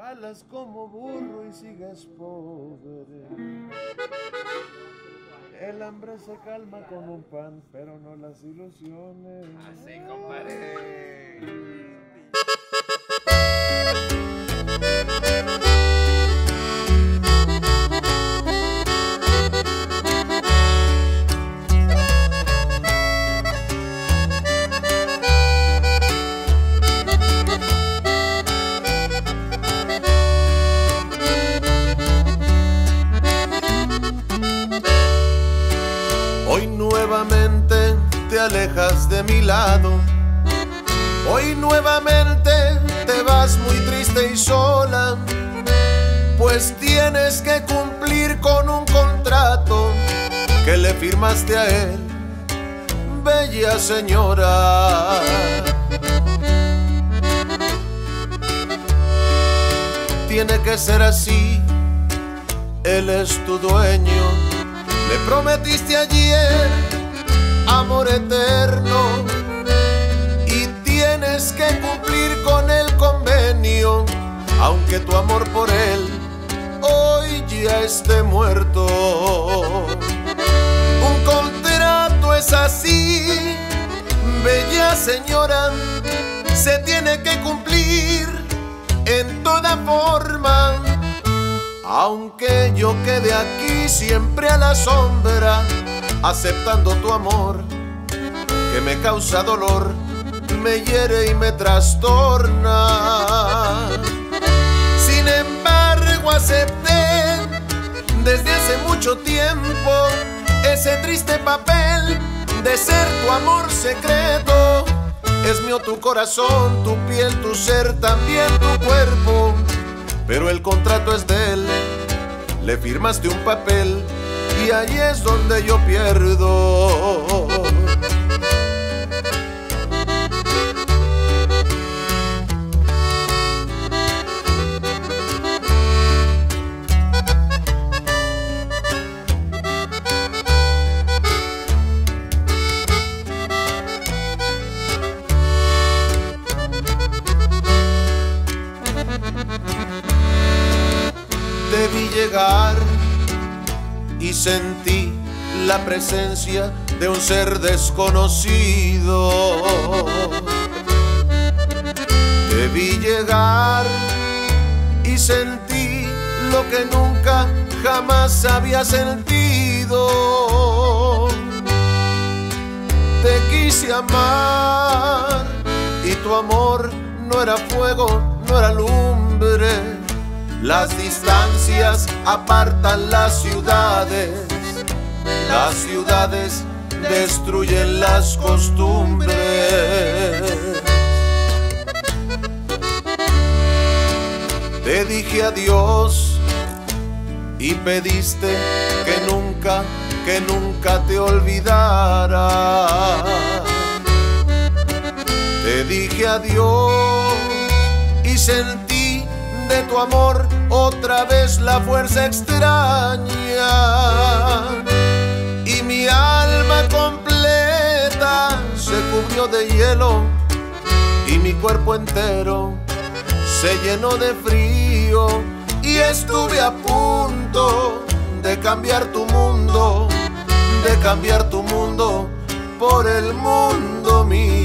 jalas como burro y sigues pobre. El hambre se calma con un pan, pero no las ilusiones. Así, compadre. Alejas de mi lado. Hoy nuevamente te vas muy triste y sola. Pues tienes que cumplir con un contrato que le firmaste a él, bella señora. Tiene que ser así, él es tu dueño. Le prometiste ayer amor eterno y tienes que cumplir con el convenio, aunque tu amor por él hoy ya esté muerto. Un contrato es así, bella señora, se tiene que cumplir en toda forma. Aunque yo quede aquí siempre a la sombra, aceptando tu amor, que me causa dolor, me hiere y me trastorna. Sin embargo, acepté desde hace mucho tiempo ese triste papel de ser tu amor secreto. Es mío tu corazón, tu piel, tu ser, también tu cuerpo pero el contrato es de él. Le firmaste un papel y ahí es donde yo pierdo. Vi llegar y sentí la presencia de un ser desconocido. Te vi llegar y sentí lo que nunca jamás había sentido. Te quise amar y tu amor no era fuego, no era lumbre. Las distancias apartan las ciudades, las ciudades destruyen las costumbres. Te dije adiós y pediste que nunca, que nunca te olvidara. Te dije adiós y sentí de tu amor otra vez la fuerza extraña y mi alma completa se cubrió de hielo y mi cuerpo entero se llenó de frío y estuve a punto de cambiar tu mundo, de cambiar tu mundo por el mundo mío.